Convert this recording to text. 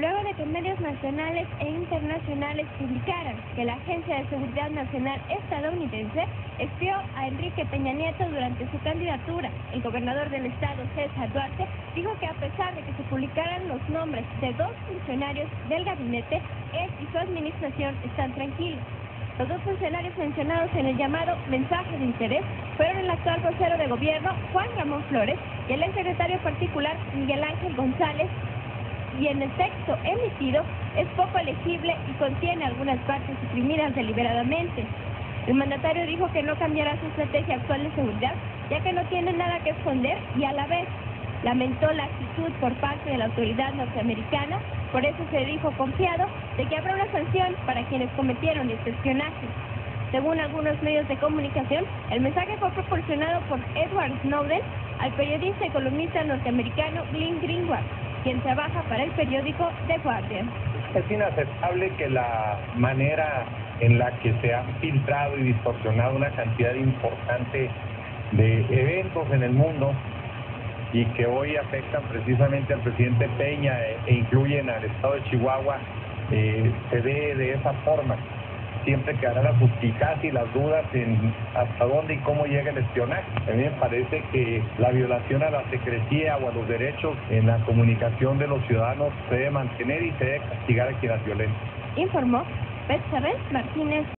luego de que medios nacionales e internacionales publicaran que la Agencia de Seguridad Nacional estadounidense espió a Enrique Peña Nieto durante su candidatura. El gobernador del estado, César Duarte, dijo que a pesar de que se publicaran los nombres de dos funcionarios del gabinete, él y su administración están tranquilos. Los dos funcionarios mencionados en el llamado mensaje de interés fueron el actual vocero de gobierno, Juan Ramón Flores, y el secretario particular, Miguel Ángel González, y en el texto emitido es poco legible y contiene algunas partes suprimidas deliberadamente. El mandatario dijo que no cambiará su estrategia actual de seguridad, ya que no tiene nada que esconder y a la vez lamentó la actitud por parte de la autoridad norteamericana, por eso se dijo confiado de que habrá una sanción para quienes cometieron este espionaje. Según algunos medios de comunicación, el mensaje fue proporcionado por Edward Snowden al periodista y columnista norteamericano Glenn Greenwald, quien trabaja para el periódico. Es inaceptable que la manera en la que se han filtrado y distorsionado una cantidad importante de eventos en el mundo y que hoy afectan precisamente al presidente Peña e, incluyen al estado de Chihuahua, eh, se ve de esa forma. Siempre quedará la suspicacia y las dudas en hasta dónde y cómo llega el espionaje. A parece que la violación a la secrecía o a los derechos en la comunicación de los ciudadanos se debe mantener y se debe castigar a quienes violentan. Informó Betsabe Martínez.